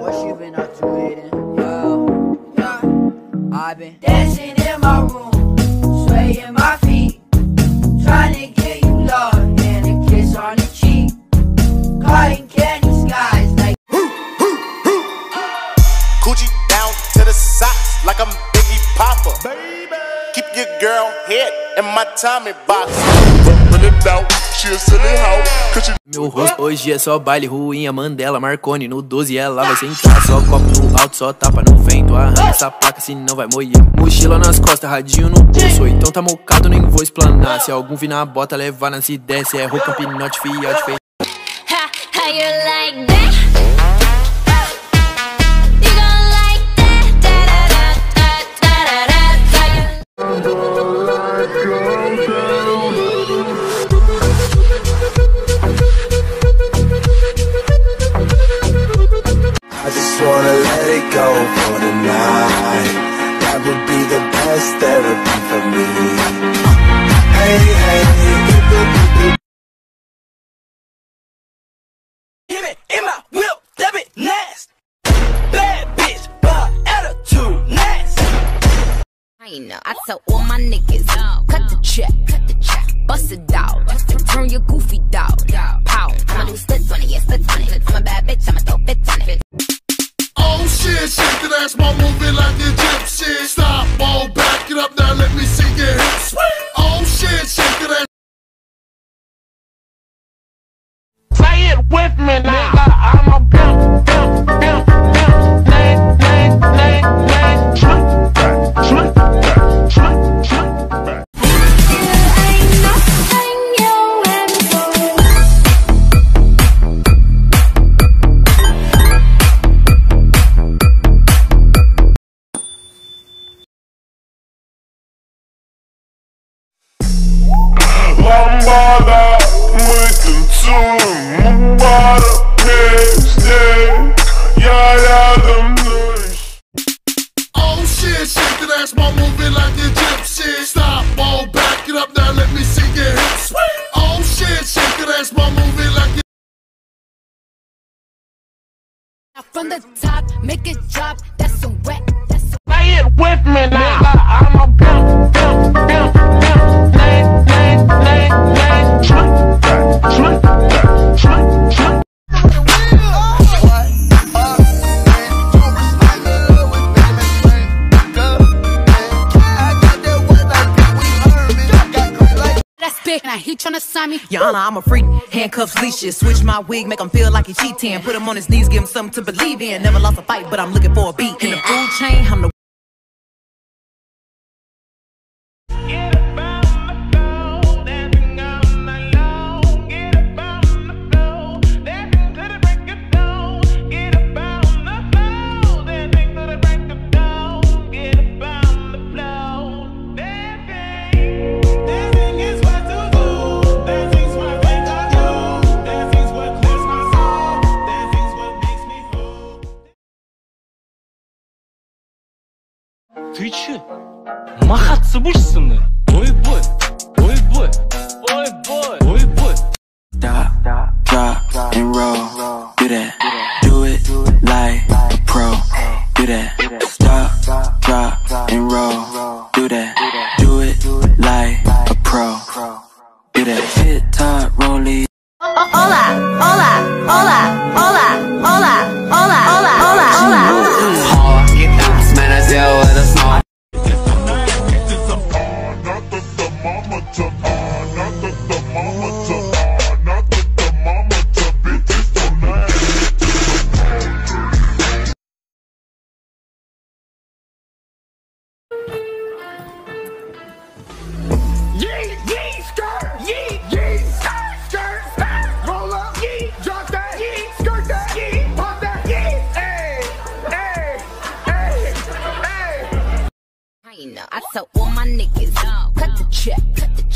What you been up to lately? Yo, yeah. I've been dancing in my room, swaying my feet, trying to get you love and a kiss on the cheek. Cotton candy skies like. Coochie down to the socks like I'm girl head in my Tommy box. Run it out, she a silly hoe. Cause she Meu rosto hoje é só baile, ruinha, Mandela, Marconi No 12 ela vai sentar, só copo no alto, só tapa no vento Arranha essa placa, senão vai moer Mochila nas costas, radinho no bolso Então tá mocado, nem vou explanar Se algum vir na bota, levar nas ideias Se é roupa, pinote, fiote, feio How, how you like that? I tell all my niggas, cut the check, cut the check, bust it out, turn your goofy dog, pow. I'ma do splits on it, yeah, splits on it. I'm a bad bitch, I'ma throw on it. Lambada, мы танцуем, бара, вместе. Я рядом, ночь. Oh shit, shake that ass, my moving like a gypsy. Stop, all back it up now, let me see your hips. Oh shit, shake that ass, my moving like a Now From the top, make it drop. That's a wet. That's a big. Now he tryna sign me. Your Honor, I'm a freak. Handcuffs, leashes. Switch my wig, make him feel like he cheating. Put him on his knees, give him something to believe in. Never lost a fight, but I'm looking for a beat. In the food chain, I'm the Ты че? Махаться будешь со мной? Ой, бой, ой, бой, ой, бой, ой, бой. Stop, drop, and roll. Do that. Do it like a pro. Do that. Stop, drop, and roll. Tell all my niggas, cut the check, cut the check,